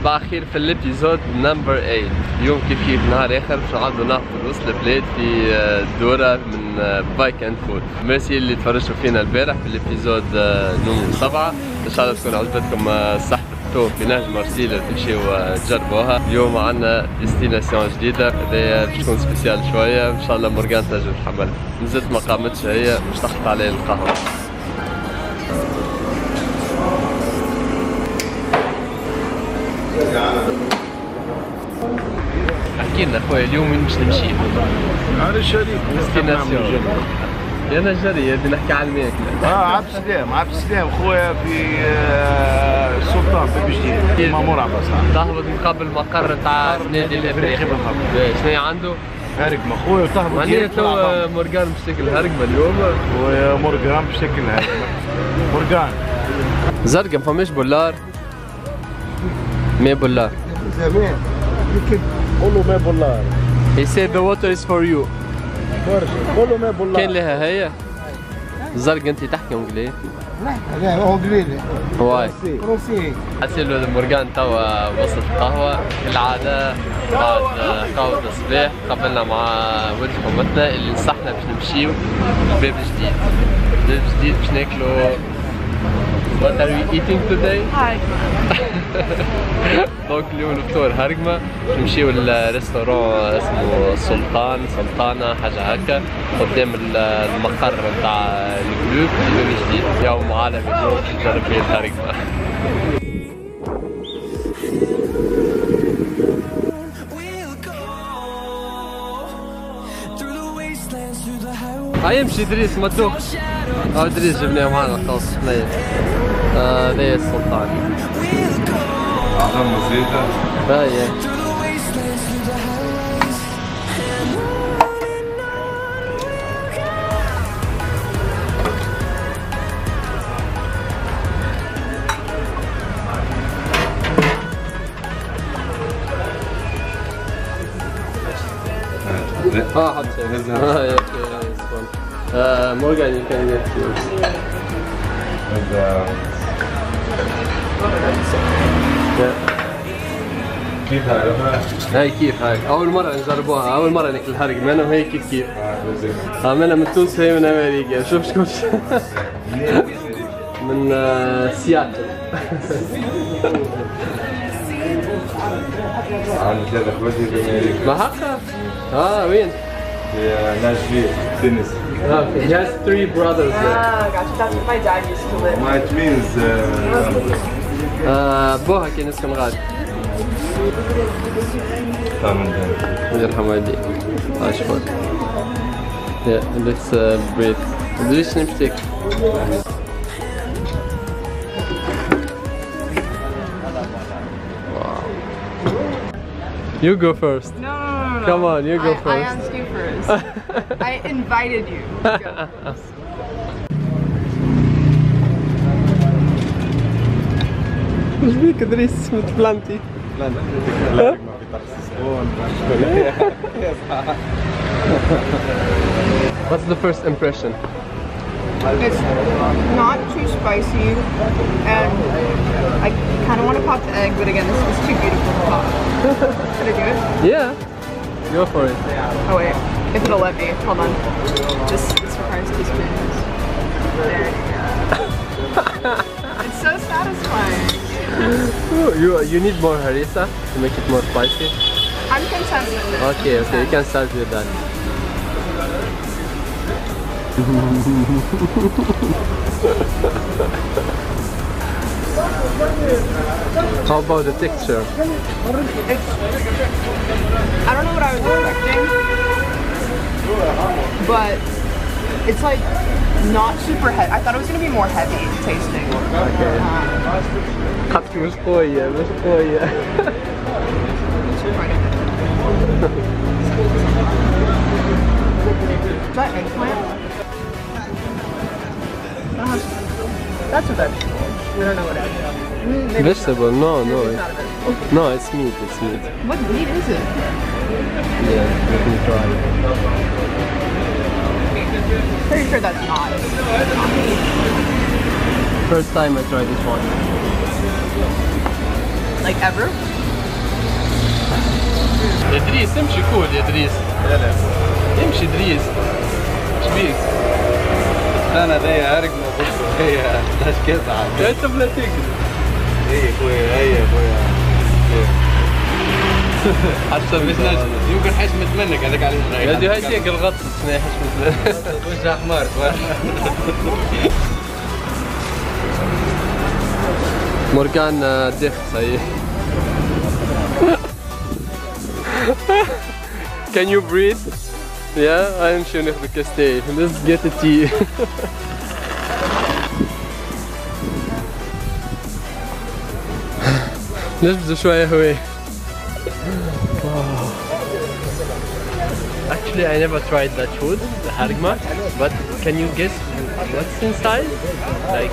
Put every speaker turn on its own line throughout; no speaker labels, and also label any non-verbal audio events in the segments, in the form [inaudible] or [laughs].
صباح الخير في الإبيزود نمبر 8 اليوم كيف كيف نهار آخر؟ باش نعاودوا نهبطوا لوسط البلاد في آه، دورة من بايك اند فود ميرسي اللي تفرجتوا فينا البارح في الإبيزود آه، نمرو 7 إن شاء الله تكون عجبتكم آه، صحة الفطور في نهج مرسيلة تمشيو آه، تجربوها اليوم عندنا ديستيناسيون جديدة. هذايا باش تكون سبيسيال شوية. إن شاء الله مورجان تنجم تحملها نزلت ما قامتش هي باش تحط عليه القهوة. مسكين اخويا اليوم وين باش نمشي
على هذيك
ديستيناسيون أنا جري هذه نحكي على الماكل
آه عبد السلام عبد السلام خويا في السلطان في بجديد مامور عباس
تهبط مقابل مقر تاع النادي الافريقي شنو عنده؟
هرقمه خويا تهبط
معناها تو مورغان بشكل هرقمه اليوم
خويا ومورغان بشكل هرقمه مورغان
زرقا ما فماش بولار مي بولار
زمان قولوا ما بولار.
He said the water is for you.
برشا قولوا ما بولار.
كان لها هي؟ زرقاء انت تحكي انجلي
لا هو قليل.
واي.
روسي
حسيلو مورجان توا وسط القهوة. كالعادة بعد قهوة الصباح قابلنا مع ولد حمتنا اللي نصحنا باش نمشيو باب جديد. باب جديد باش ناكلو What are we eating today? دونك [laughs] اليوم الفطور هرقمة نمشيو لريستورون اسمه سلطان سلطانة حاجة هكا. قدام المقر نتاع الجلوب اللون جديد يوم عالمي اليوم نجرب فيه الهرقمة هيمشي دريس ما تدوخش
Shadow.
اه ادريس جبناه معنا خلاص حنية آه هذا السلطان
We'll go
أعظم زيادة
هاي
through the wastelands, through the highways. And on and
اه حط يا آه مورجان you can get yours Yeah.
كيف هذا؟
هاي كيف هاي؟ أول مرة نجربوها أول مرة ناكل الهرق منهم هي كيف كيف. آه منها من تونس هي من أمريكا. شوف شكون [laughs] من آه، سياتل.
عندي ثلاثة اخواتي في أمريكا.
ما حقا آه وين؟
في ناشفيل تنس
اه he has three brothers there.
Ah, gotcha. That's where my dad used to live.
My twins uh,
آه بوها كان يسكن غادي
ثامن
الله يرحم والديك عايش فوق Yeah, let's uh, breathe. ليش نمشي You go first.
No, no, no, no.
Come on, you go
I, I
first.
asked you first. [laughs] I invited you. Go.
ايش بيك ادريس متبلانتي؟ What's the first impression?
It's not too spicy, and I kind of want to pop the egg, but again, this is too beautiful to pop. Should I do it?
Yeah, go for it.
Oh wait, if it'll let me. Hold on. This this requires two spoons. There you go. it's so satisfying.
You you need more harissa to make it more spicy.
I'm content with this.
Okay, okay, you can start with that. [laughs] How about the texture?
It's, I don't know what I was expecting, but it's like not super heavy. I thought it was gonna be more heavy tasting.
Okay.
Um,
Katkimiz koyuyoruz, koyuyor.
Is that eggplant? Uh, that's a vegetable. We don't know what it is. Maybe
vegetable? No, no.
It's
no, it's meat. It's meat.
What meat is it?
Yeah, let me try.
Pretty sure that's not. not meat.
First time I tried this one.
like ever.
ادريس امشي كول يا ادريس امشي ادريس ايش بيك؟
انا ذي هرق موجود هي مش كذا
انت بلا تكذب
هي اخويا هي اخويا [laughs]
حتى
بسنا يمكن حشمت منك هذاك على
المرايه هذه هذيك الغط بسنا حشمت [laughs]
وجهها حمار [laughs]
موركان آه، ديخ صحيح. Can you breathe? Yeah, I'm sure we can stay. Let's get a tea. نجبزوا شوية هواء Actually, I never tried that food, the hargma. But can you guess what's inside? Like,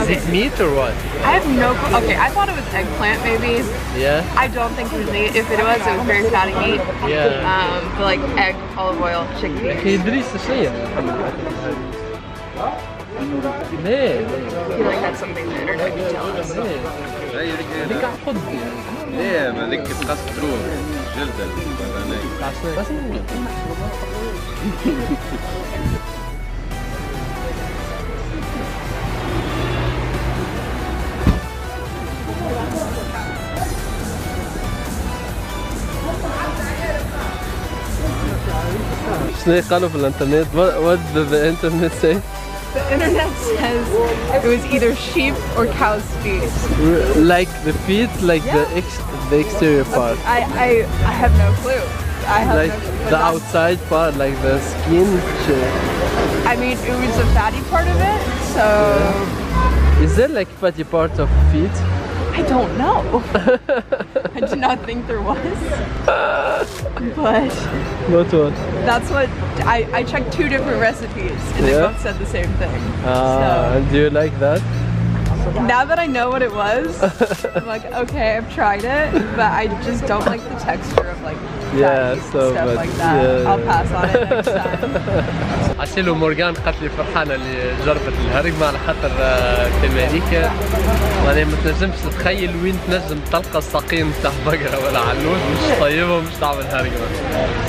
is it meat or what?
I have no clue. Okay, I thought it was eggplant maybe.
Yeah.
I don't think it was meat. If it was, it was very fatty meat.
Yeah.
Um, but like egg, olive oil, chickpeas.
هي ادريس ايش هي؟ ليه؟
I feel like that's something the internet can tell us.
ليه؟ هذيك عقد
ليه ما ذيك تقص البرانية
بس شنو قالوا في الانترنت؟ What, did the internet say?
The internet says it was either sheep or cow's feet.
Like the feet, like the ex the exterior part.
I, I, I have no clue. I have
Like
no clue.
the outside part, like the skin. shit.
I mean, it was a fatty part of it, so
Is there like fatty part of feet?
I don't know. [laughs] I did not think there was. But
what?
that's what I, I checked two different recipes and they both said the same thing.
Ah, and do you like that?
So now that I know what it was, I'm like, okay, I've tried it, but I just don't like the texture of like
Yeah,
fatty
so,
stuff
but-
like that.
yeah,
I'll
yeah.
pass on it next [laughs] time.
عسيلو مورجان قالت لي فرحانه اللي جربت الهرقمه على خاطر آه، في امريكا معناها ما تنجمش تتخيل وين تنجم تلقى الساقين تاع بقره ولا علوش مش طيبه ومش تعمل هرقمه.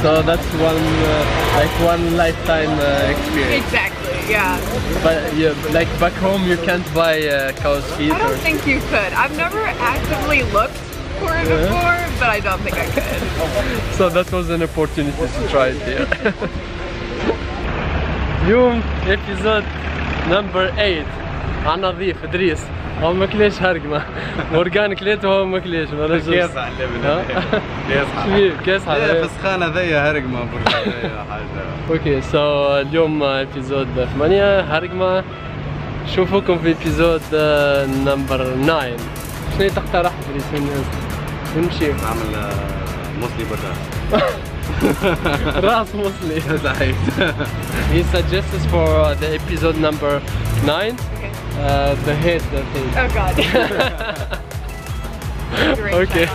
So that's one uh, like one lifetime uh, experience.
exactly, yeah.
But yeah, like back home you can't buy uh, cow's feet.
I don't or... think you could. I've never actively looked for it yeah. before, but I don't think I could. [laughs]
so that was an opportunity to try it here. [laughs] New episode number 8 Ana Dhif, Idris هو ما كليش هرقمه مورجان كليته وهو ما كليش ما
كيس على؟ كيس
شبيه كاس
على
على
فسخانة ذي هرق ما حاجة
أوكي سو اليوم ابيزود 8 هرقمه نشوفكم في ابيزود نمبر 9 شنو تقترح ادريس من نمشي
نعمل مصلي برا
راس مصلي
صحيح
He suggests for uh, the episode number 9
Okay.
uh, the head the it.
Oh god. [laughs] أوكي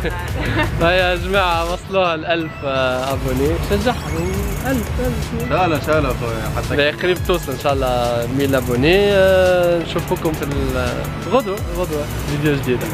هاي [laughs] يا جماعة وصلوها ال 1000 آه، أبوني. شجعهم. 1000 1000
لا لا ان شاء الله
حتى قريب توصل إن شاء الله 100 أبوني. آه، نشوفكم في غدوة غدوة. فيديو جديد. [laughs]